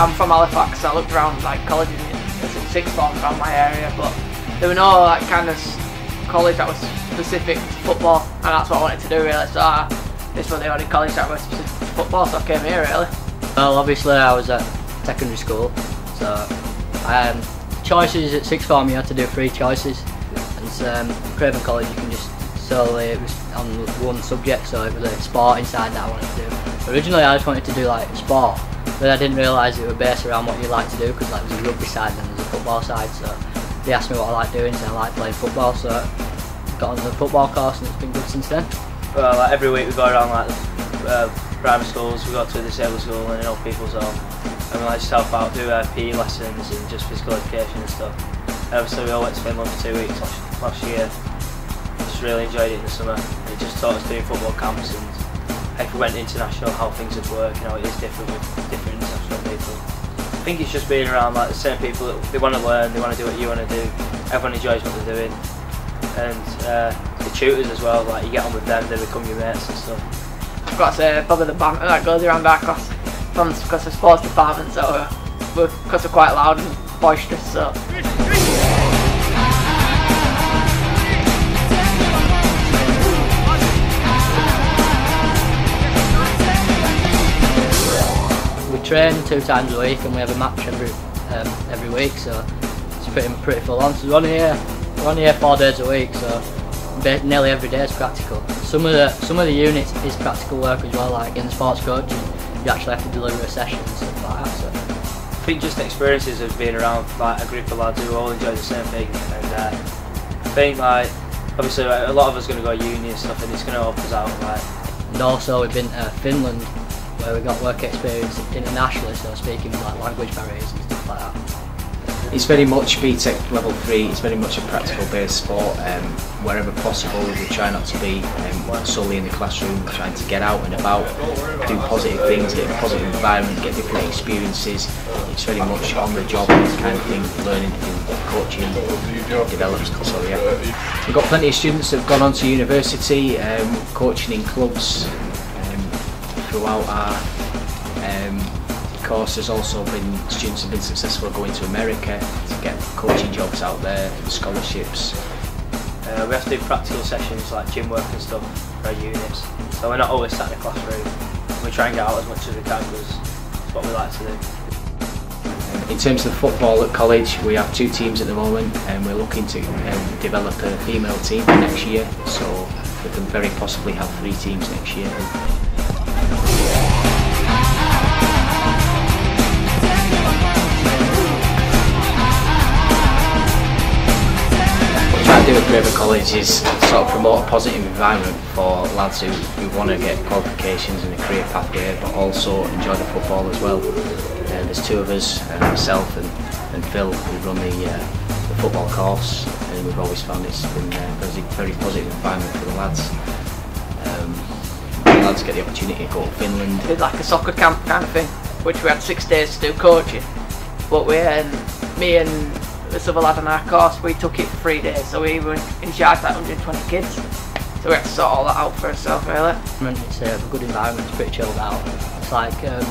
I'm from Halifax, so I looked around like colleges in sixth form around my area, but there were no like kind of college that was specific to football, and that's what I wanted to do really. So uh, this was the only college that was specific to football, so I came here really. Well, obviously I was at secondary school, so um, choices at sixth form you had to do three choices, and um, Craven College you can just solely it was on one subject, so it was a sport inside that I wanted to do. Originally I just wanted to do like sport, but I didn't realise it would based around what you like to do because like there's a rugby side and there's a football side, so they asked me what I like doing, so I like playing football, so got on the football course and it's been good since then. Well, like every week we go around like uh, primary schools, we go to a disabled school and old people's home, and we like just help out, do uh, PE lessons and just physical education and stuff. Obviously we all went to Finland for two weeks last, last year just really enjoyed it in the summer. It just taught us doing football camps and if we went international, how things would work. You know, it is different with different international people. I think it's just being around like the same people that they want to learn, they want to do what you want to do. Everyone enjoys what they're doing, and uh, the tutors as well. Like you get on with them, they become your mates and stuff. I've got to say, probably the banter that goes around our class from because of sports department, so uh, we're because we're quite loud and boisterous. So. Train two times a week and we have a match every um, every week so it's pretty pretty full on. So we're on here we're on here four days a week so nearly every day is practical. Some of the some of the units is practical work as well like in the sports coaching you actually have to deliver a session and stuff like that. So. I think just the experiences of being around like a group of lads who all enjoy the same thing and uh, I think like obviously a lot of us are going to go uni and stuff and it's going to help us out like. And also we've been to Finland where we got work experience internationally, so speaking like language barriers and stuff like that. It's very much BTEC level 3, it's very much a practical based sport. Um, wherever possible, we try not to be um, solely in the classroom, we're trying to get out and about, do positive things, get a positive environment, get different experiences. It's very much on the job kind of thing, learning through coaching, development. So yeah, we've got plenty of students that have gone on to university, um, coaching in clubs, throughout our um, course there's also been students have been successful going to America to get coaching jobs out there, scholarships. Uh, we have to do practical sessions like gym work and stuff for our units, so we're not always sat in a classroom. We try and get out as much as we can because it's what we like to do. In terms of football at college, we have two teams at the moment and we're looking to um, develop a female team for next year, so we can very possibly have three teams next year. Do at Craven College is sort of promote a positive environment for lads who, who want to get qualifications and a career pathway but also enjoy the football as well. Uh, there's two of us, uh, myself and, and Phil, who run the, uh, the football course and we've always found it's been a very, very positive environment for the lads. Um, lads get the opportunity to go to Finland. It's like a soccer camp kind of thing, which we had six days to do coaching. But we, um, me and this other lad on our course, we took it for three days, so we were in charge of like 120 kids. So we had to sort all that out for ourselves, really. It's a good environment, it's pretty chilled out. It's like, um,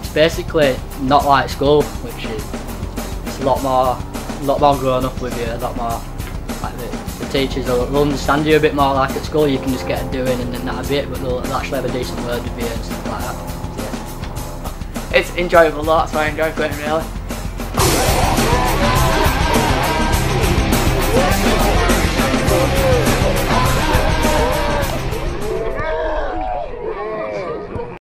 it's basically not like school, which is it's a lot more, a lot more grown up with you, a lot more, the, the teachers will, will understand you a bit more like at school, you can just get it doing and then that'll be it, but they'll, they'll actually have a decent word with you and stuff like that. Yeah. It's enjoyable, that's why I enjoy going really.